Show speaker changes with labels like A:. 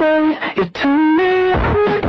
A: way
B: you
A: turn me on.